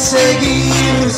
seguir